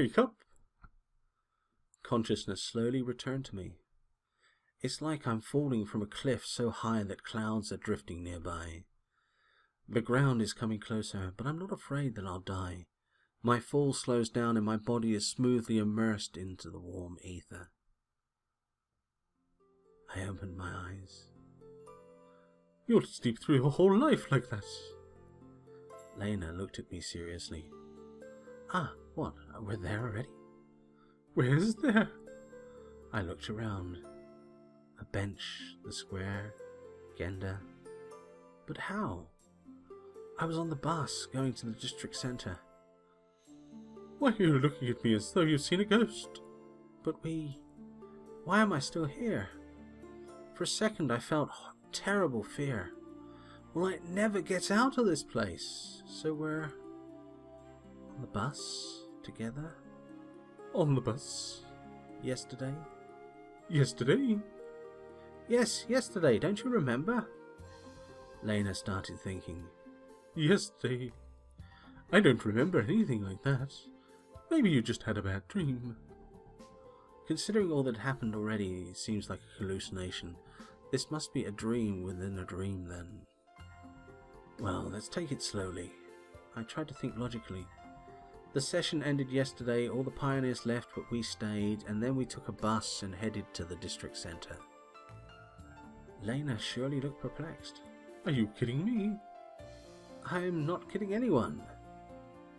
Wake up! Consciousness slowly returned to me. It's like I'm falling from a cliff so high that clouds are drifting nearby. The ground is coming closer, but I'm not afraid that I'll die. My fall slows down and my body is smoothly immersed into the warm ether. I opened my eyes. You'll sleep through your whole life like that. Lena looked at me seriously. Ah, what? We're there already? Where's there? I looked around. A bench, the square, Genda. But how? I was on the bus going to the district centre. Why are you looking at me as though you've seen a ghost? But we. Why am I still here? For a second I felt terrible fear. Will I never get out of this place? So we're. on the bus together? On the bus? Yesterday? Yesterday? Yes, yesterday, don't you remember? Lena started thinking. Yesterday? I don't remember anything like that. Maybe you just had a bad dream. Considering all that happened already seems like a hallucination. This must be a dream within a dream then. Well, let's take it slowly. I tried to think logically. The session ended yesterday, all the pioneers left but we stayed, and then we took a bus and headed to the district centre. Lena surely looked perplexed. Are you kidding me? I'm not kidding anyone.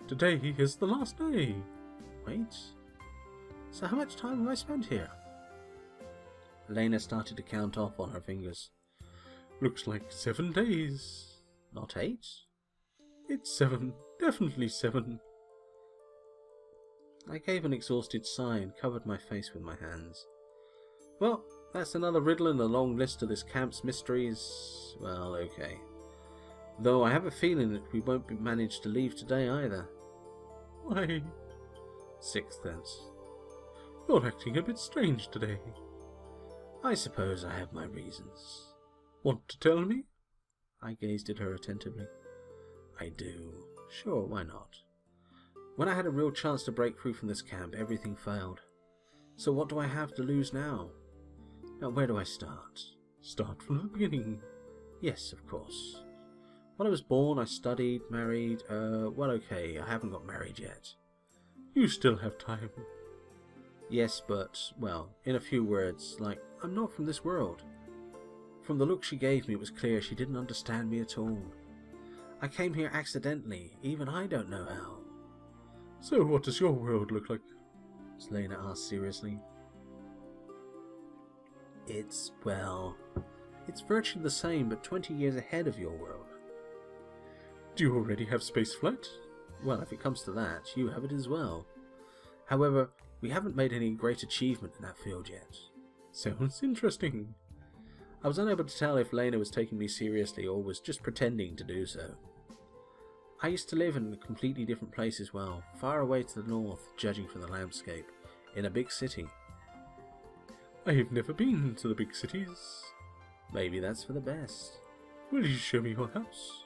Today is the last day. Wait. So how much time have I spent here? Lena started to count off on her fingers. Looks like seven days. Not eight? It's seven. Definitely seven. I gave an exhausted sigh and covered my face with my hands. Well, that's another riddle in the long list of this camp's mysteries. Well, okay. Though I have a feeling that we won't be managed to leave today either. Why? Sixth sense. You're acting a bit strange today. I suppose I have my reasons. Want to tell me? I gazed at her attentively. I do. Sure, why not? When I had a real chance to break through from this camp, everything failed. So what do I have to lose now? Now, where do I start? Start from the beginning. Yes, of course. When I was born, I studied, married. Uh, well, okay, I haven't got married yet. You still have time. Yes, but, well, in a few words, like, I'm not from this world. From the look she gave me, it was clear she didn't understand me at all. I came here accidentally, even I don't know how. So what does your world look like? Selena asked seriously. It's, well, it's virtually the same, but 20 years ahead of your world. Do you already have spaceflight? Well, if it comes to that, you have it as well. However, we haven't made any great achievement in that field yet. Sounds interesting. I was unable to tell if Lena was taking me seriously or was just pretending to do so. I used to live in a completely different place as well, far away to the north, judging from the landscape, in a big city. I've never been to the big cities. Maybe that's for the best. Will you show me your house?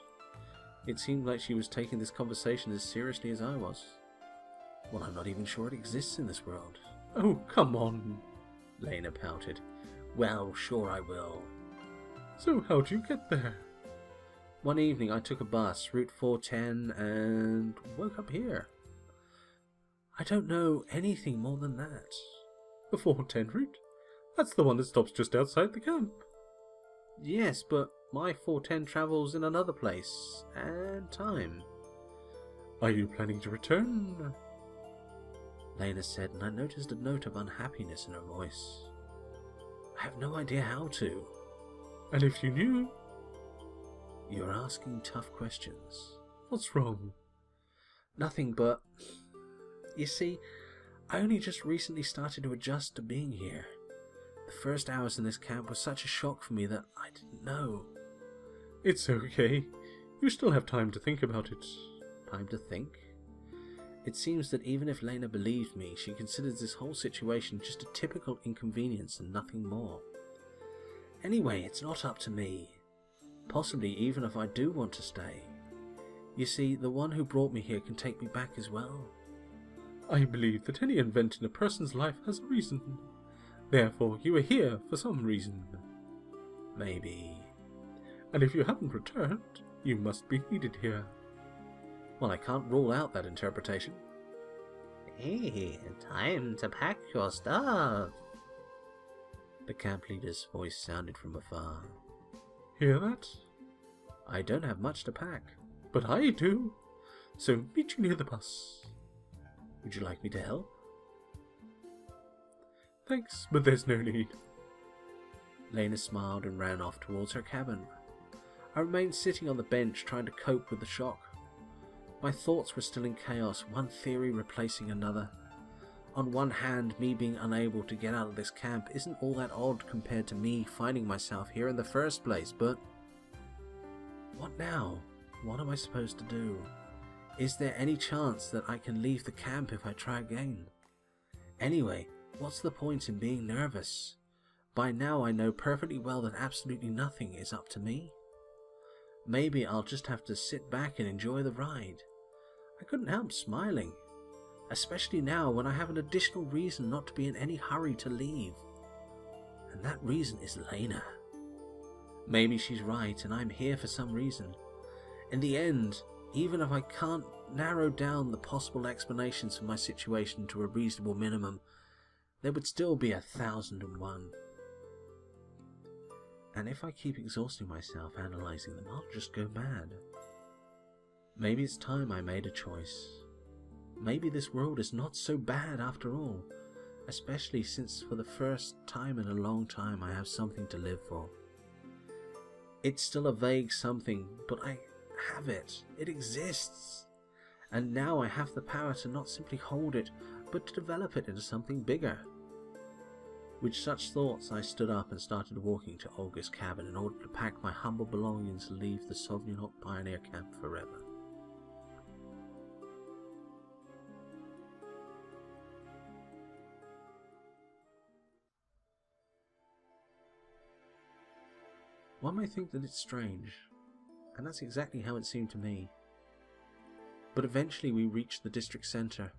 It seemed like she was taking this conversation as seriously as I was. Well, I'm not even sure it exists in this world. Oh, come on, Lena pouted. Well, sure I will. So how'd you get there? One evening I took a bus, Route 410, and woke up here. I don't know anything more than that. The 410 route? That's the one that stops just outside the camp. Yes, but my 410 travels in another place and time. Are you planning to return? Lena said, and I noticed a note of unhappiness in her voice. I have no idea how to. And if you knew? You're asking tough questions. What's wrong? Nothing but. You see, I only just recently started to adjust to being here. The first hours in this camp were such a shock for me that I didn't know. It's okay. You still have time to think about it. Time to think? It seems that even if Lena believed me, she considers this whole situation just a typical inconvenience and nothing more. Anyway, it's not up to me. Possibly even if I do want to stay. You see, the one who brought me here can take me back as well. I believe that any event in a person's life has a reason. Therefore, you are here for some reason. Maybe. And if you haven't returned, you must be needed here. Well, I can't rule out that interpretation. Hey, time to pack your stuff. The camp leader's voice sounded from afar. Hear that? I don't have much to pack. But I do. So meet you near the bus. Would you like me to help? Thanks, but there's no need. Lena smiled and ran off towards her cabin. I remained sitting on the bench trying to cope with the shock. My thoughts were still in chaos, one theory replacing another. On one hand, me being unable to get out of this camp isn't all that odd compared to me finding myself here in the first place, but... What now? What am I supposed to do? Is there any chance that I can leave the camp if I try again? Anyway, what's the point in being nervous? By now I know perfectly well that absolutely nothing is up to me. Maybe I'll just have to sit back and enjoy the ride. I couldn't help smiling, especially now when I have an additional reason not to be in any hurry to leave. And that reason is Lena. Maybe she's right and I'm here for some reason. In the end, even if I can't narrow down the possible explanations for my situation to a reasonable minimum, there would still be a thousand and one. And if I keep exhausting myself analysing them, I'll just go mad. Maybe it's time I made a choice. Maybe this world is not so bad after all, especially since for the first time in a long time I have something to live for. It's still a vague something, but I have it. It exists. And now I have the power to not simply hold it, but to develop it into something bigger. With such thoughts, I stood up and started walking to Olga's cabin in order to pack my humble belongings and leave the Sovyonok pioneer camp forever. One may think that it's strange, and that's exactly how it seemed to me. But eventually we reached the district centre.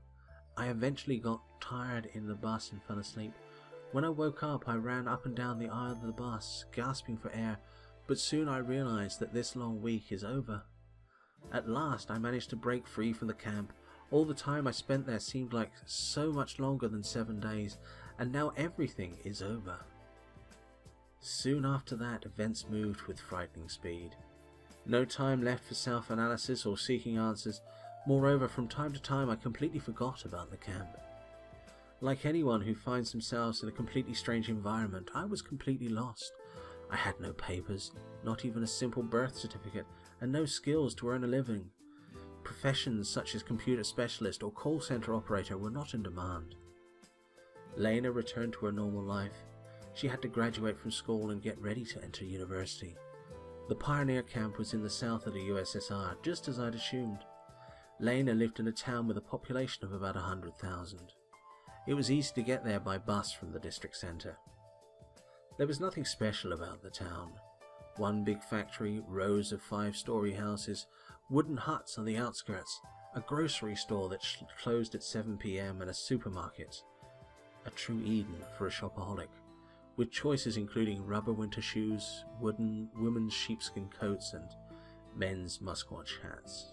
I eventually got tired in the bus and fell asleep. When I woke up, I ran up and down the aisle of the bus, gasping for air, but soon I realized that this long week is over. At last, I managed to break free from the camp. All the time I spent there seemed like so much longer than seven days, and now everything is over. Soon after that, events moved with frightening speed. No time left for self analysis or seeking answers. Moreover, from time to time, I completely forgot about the camp. Like anyone who finds themselves in a completely strange environment, I was completely lost. I had no papers, not even a simple birth certificate, and no skills to earn a living. Professions such as computer specialist or call center operator were not in demand. Lena returned to her normal life. She had to graduate from school and get ready to enter university. The pioneer camp was in the south of the USSR, just as I'd assumed. Lena lived in a town with a population of about a hundred thousand. It was easy to get there by bus from the district centre. There was nothing special about the town. One big factory, rows of five-storey houses, wooden huts on the outskirts, a grocery store that closed at 7pm and a supermarket. A true Eden for a shopaholic, with choices including rubber winter shoes, wooden women's sheepskin coats and men's musquash hats.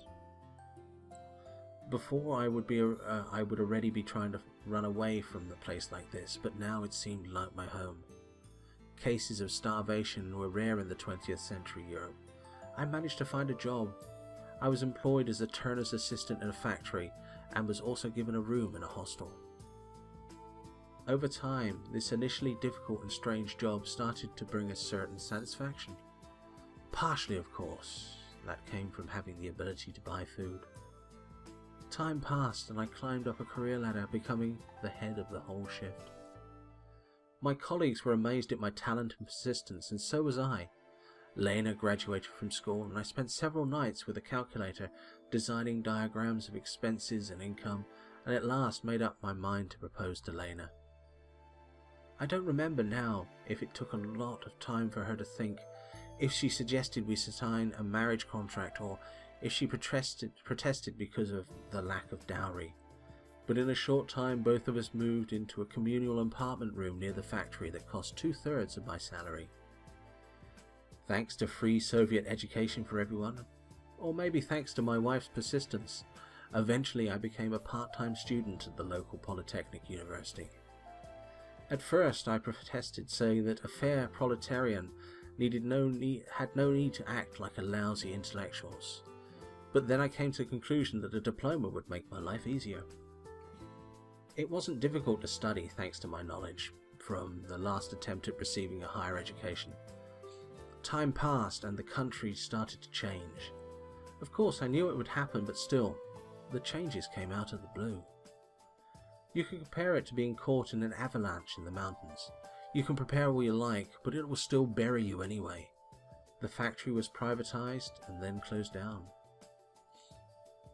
Before I would be, uh, I would already be trying to run away from the place like this, but now it seemed like my home. Cases of starvation were rare in the 20th century Europe. I managed to find a job. I was employed as a turner's assistant in a factory and was also given a room in a hostel. Over time, this initially difficult and strange job started to bring a certain satisfaction. Partially, of course, that came from having the ability to buy food. Time passed and I climbed up a career ladder, becoming the head of the whole shift. My colleagues were amazed at my talent and persistence, and so was I. Lena graduated from school, and I spent several nights with a calculator designing diagrams of expenses and income, and at last made up my mind to propose to Lena. I don't remember now if it took a lot of time for her to think, if she suggested we sign a marriage contract, or if she protested, protested because of the lack of dowry. but in a short time both of us moved into a communal apartment room near the factory that cost two thirds of my salary. Thanks to free Soviet education for everyone, or maybe thanks to my wife's persistence, eventually I became a part time student at the local Polytechnic University. At first, I protested, saying that a fair proletarian needed no had no need to act like a lousy intellectuals. But then I came to the conclusion that a diploma would make my life easier. It wasn't difficult to study thanks to my knowledge from the last attempt at receiving a higher education. Time passed and the country started to change. Of course, I knew it would happen, but still, the changes came out of the blue. You can compare it to being caught in an avalanche in the mountains. You can prepare all you like, but it will still bury you anyway. The factory was privatized and then closed down.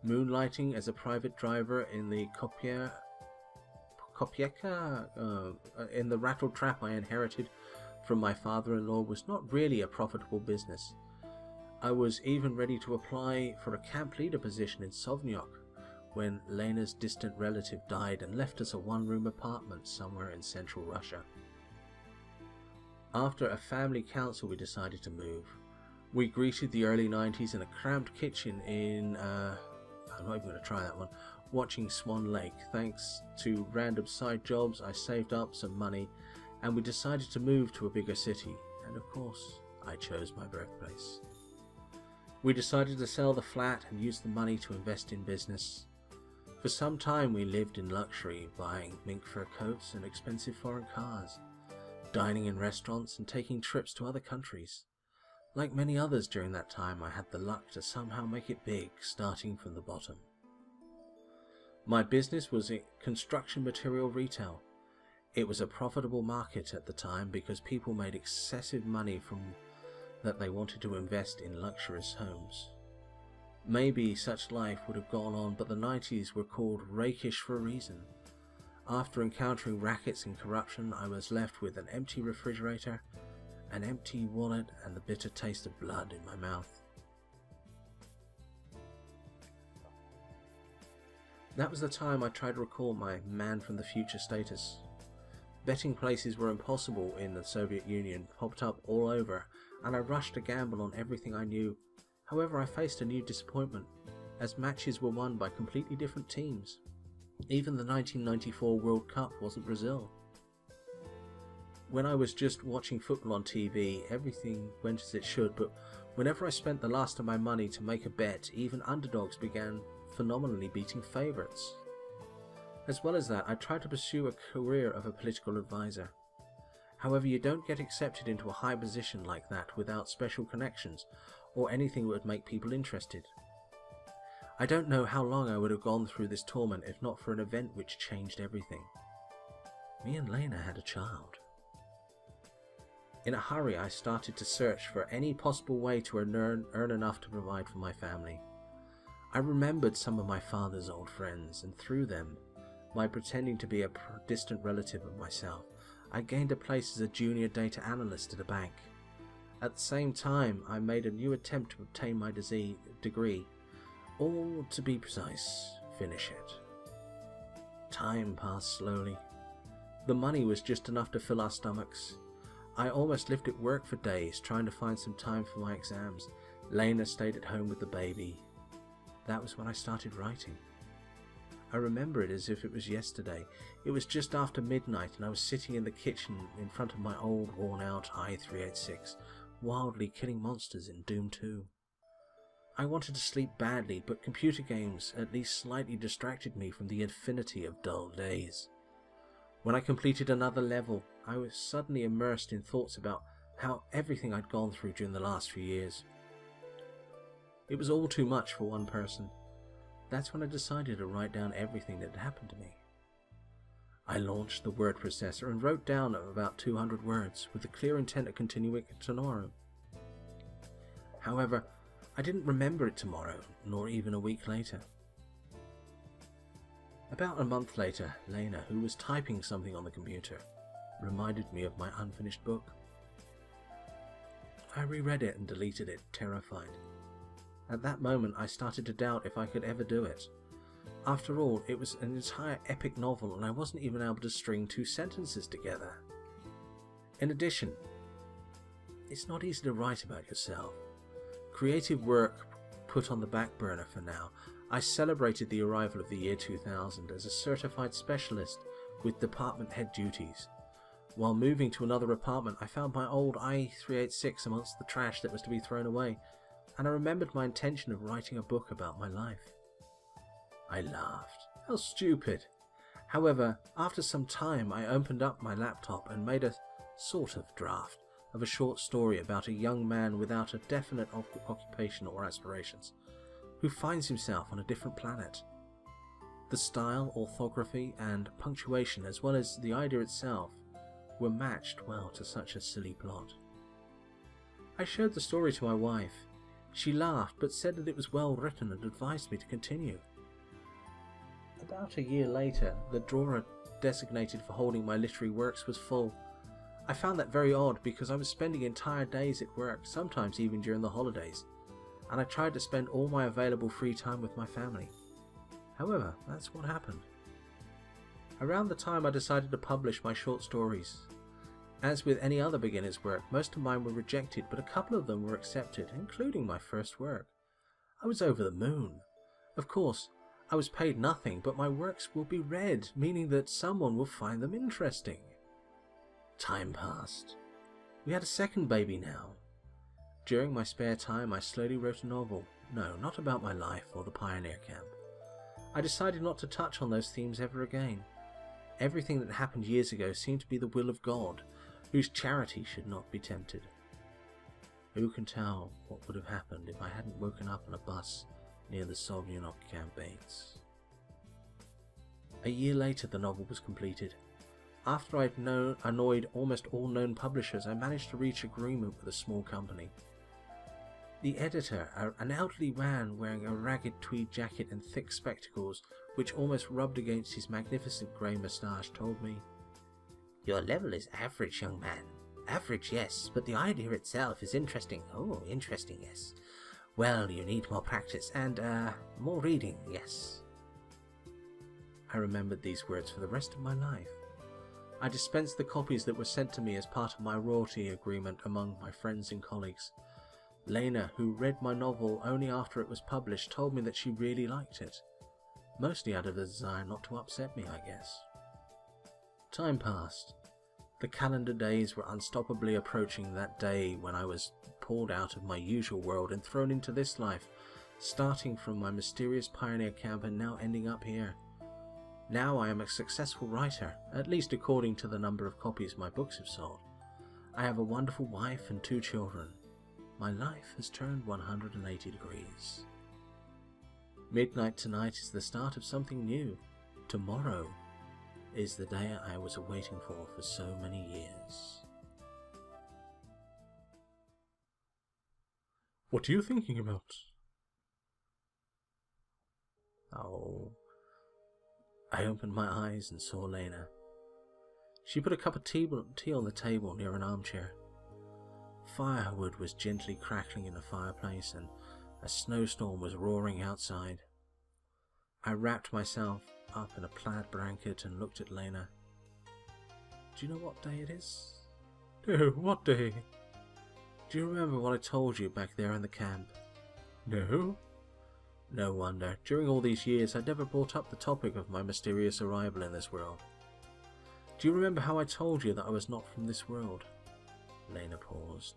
Moonlighting as a private driver in the Kopia Kopieka, uh, in the rattle trap I inherited from my father-in-law was not really a profitable business. I was even ready to apply for a camp leader position in Sovyonok when Lena's distant relative died and left us a one-room apartment somewhere in central Russia. After a family council we decided to move. We greeted the early 90s in a cramped kitchen in, uh, I'm not even going to try that one, watching Swan Lake. Thanks to random side jobs, I saved up some money and we decided to move to a bigger city. And of course, I chose my birthplace. We decided to sell the flat and use the money to invest in business. For some time, we lived in luxury, buying mink fur coats and expensive foreign cars, dining in restaurants and taking trips to other countries. Like many others during that time, I had the luck to somehow make it big, starting from the bottom. My business was construction material retail. It was a profitable market at the time because people made excessive money from that they wanted to invest in luxurious homes. Maybe such life would have gone on, but the 90s were called rakish for a reason. After encountering rackets and corruption, I was left with an empty refrigerator, an empty wallet, and the bitter taste of blood in my mouth. That was the time I tried to recall my man from the future status. Betting places were impossible in the Soviet Union, popped up all over, and I rushed to gamble on everything I knew. However, I faced a new disappointment, as matches were won by completely different teams. Even the 1994 World Cup wasn't Brazil. When I was just watching football on TV, everything went as it should, but whenever I spent the last of my money to make a bet, even underdogs began phenomenally beating favourites. As well as that, I tried to pursue a career of a political advisor. However, you don't get accepted into a high position like that without special connections or anything that would make people interested. I don't know how long I would have gone through this torment if not for an event which changed everything. Me and Lena had a child. In a hurry, I started to search for any possible way to earn, earn enough to provide for my family. I remembered some of my father's old friends, and through them, by pretending to be a distant relative of myself, I gained a place as a junior data analyst at a bank. At the same time, I made a new attempt to obtain my degree, or to be precise, finish it. Time passed slowly. The money was just enough to fill our stomachs. I almost lived at work for days trying to find some time for my exams. Lena stayed at home with the baby, that was when I started writing. I remember it as if it was yesterday. It was just after midnight and I was sitting in the kitchen in front of my old worn out i386, wildly killing monsters in Doom 2. I wanted to sleep badly, but computer games at least slightly distracted me from the infinity of dull days. When I completed another level, I was suddenly immersed in thoughts about how everything I'd gone through during the last few years. It was all too much for one person. That's when I decided to write down everything that had happened to me. I launched the word processor and wrote down about 200 words with the clear intent of continuing it tomorrow. However, I didn't remember it tomorrow, nor even a week later. About a month later, Lena, who was typing something on the computer, reminded me of my unfinished book. I reread it and deleted it, terrified. At that moment, I started to doubt if I could ever do it. After all, it was an entire epic novel and I wasn't even able to string two sentences together. In addition, it's not easy to write about yourself. Creative work put on the back burner for now, I celebrated the arrival of the year 2000 as a certified specialist with department head duties. While moving to another apartment, I found my old i386 amongst the trash that was to be thrown away, and I remembered my intention of writing a book about my life. I laughed. How stupid! However, after some time, I opened up my laptop and made a sort of draft of a short story about a young man without a definite occupation or aspirations, who finds himself on a different planet. The style, orthography, and punctuation, as well as the idea itself, were matched well to such a silly plot. I showed the story to my wife. She laughed, but said that it was well written and advised me to continue. About a year later, the drawer designated for holding my literary works was full, I found that very odd because I was spending entire days at work, sometimes even during the holidays, and I tried to spend all my available free time with my family. However, that's what happened. Around the time I decided to publish my short stories. As with any other beginner's work, most of mine were rejected, but a couple of them were accepted, including my first work. I was over the moon. Of course, I was paid nothing, but my works will be read, meaning that someone will find them interesting. Time passed. We had a second baby now. During my spare time, I slowly wrote a novel. No, not about my life or the pioneer camp. I decided not to touch on those themes ever again. Everything that happened years ago seemed to be the will of God, whose charity should not be tempted. Who can tell what would have happened if I hadn't woken up on a bus near the Sovyonok Camp 8? A year later, the novel was completed. After I'd known, annoyed almost all known publishers, I managed to reach agreement with a small company. The editor, an elderly man wearing a ragged tweed jacket and thick spectacles, which almost rubbed against his magnificent grey moustache, told me, Your level is average, young man. Average, yes, but the idea itself is interesting. Oh, interesting, yes. Well, you need more practice and, uh, more reading, yes. I remembered these words for the rest of my life. I dispensed the copies that were sent to me as part of my royalty agreement among my friends and colleagues. Lena, who read my novel only after it was published, told me that she really liked it. Mostly out of a desire not to upset me, I guess. Time passed. The calendar days were unstoppably approaching that day when I was pulled out of my usual world and thrown into this life, starting from my mysterious pioneer camp and now ending up here. Now I am a successful writer, at least according to the number of copies my books have sold. I have a wonderful wife and two children. My life has turned 180 degrees. Midnight tonight is the start of something new. Tomorrow is the day I was waiting for for so many years. What are you thinking about? Oh, I opened my eyes and saw Lena. She put a cup of tea, tea on the table near an armchair. Firewood was gently crackling in the fireplace and a snowstorm was roaring outside. I wrapped myself up in a plaid blanket and looked at Lena. Do you know what day it is? No, what day? Do you remember what I told you back there in the camp? No. No wonder. During all these years, I'd never brought up the topic of my mysterious arrival in this world. Do you remember how I told you that I was not from this world? Lena paused.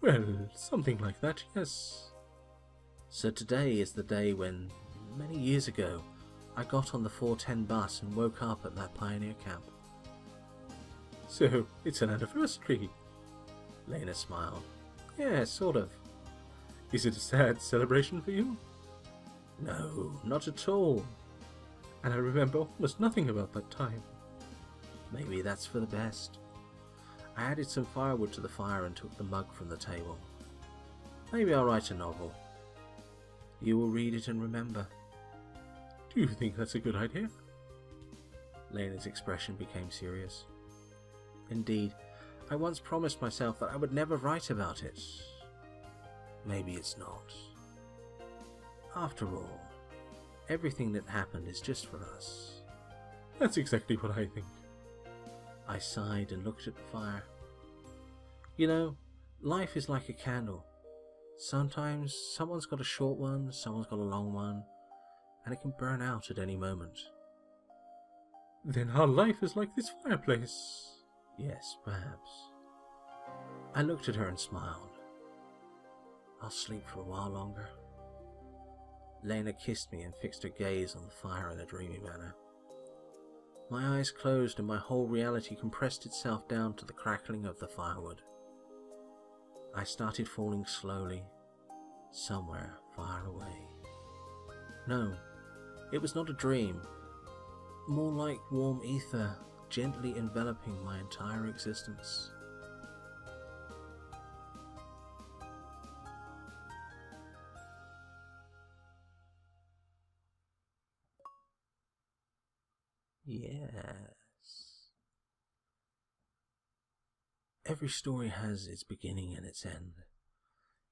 Well, something like that, yes. So today is the day when, many years ago, I got on the 410 bus and woke up at that pioneer camp. So, it's an anniversary? Lena smiled. Yeah, sort of. Is it a sad celebration for you? No, not at all. And I remember almost nothing about that time. Maybe that's for the best. I added some firewood to the fire and took the mug from the table. Maybe I'll write a novel. You will read it and remember. Do you think that's a good idea? Lena's expression became serious. Indeed, I once promised myself that I would never write about it. Maybe it's not. After all, Everything that happened is just for us. That's exactly what I think. I sighed and looked at the fire. You know, life is like a candle. Sometimes someone's got a short one, someone's got a long one, and it can burn out at any moment. Then our life is like this fireplace. Yes, perhaps. I looked at her and smiled. I'll sleep for a while longer. Lena kissed me and fixed her gaze on the fire in a dreamy manner. My eyes closed and my whole reality compressed itself down to the crackling of the firewood. I started falling slowly, somewhere far away. No, it was not a dream, more like warm ether gently enveloping my entire existence. Yes. Every story has its beginning and its end.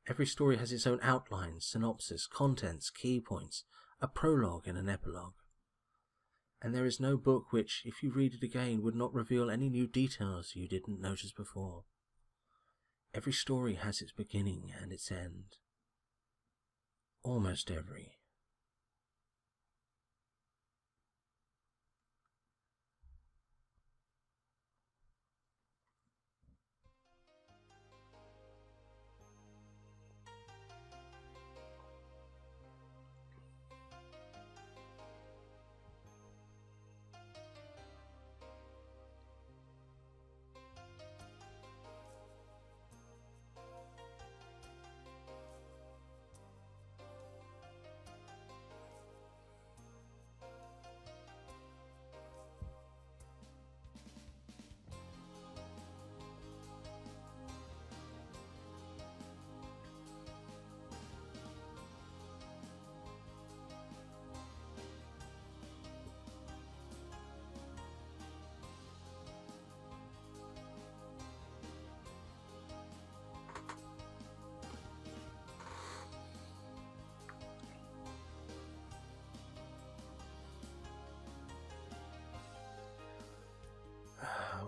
Every story has its own outline, synopsis, contents, key points, a prologue and an epilogue. And there is no book which, if you read it again, would not reveal any new details you didn't notice before. Every story has its beginning and its end. Almost every.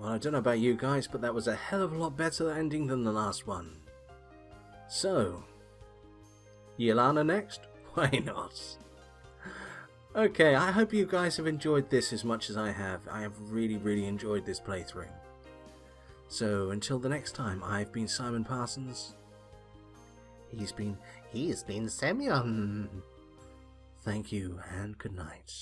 Well, I don't know about you guys, but that was a hell of a lot better ending than the last one. So, Ulyana next? Why not? Okay, I hope you guys have enjoyed this as much as I have. I have really, really enjoyed this playthrough. So, until the next time, I've been Simon Parsons. He's been... He's been Semyon. Thank you, and good night.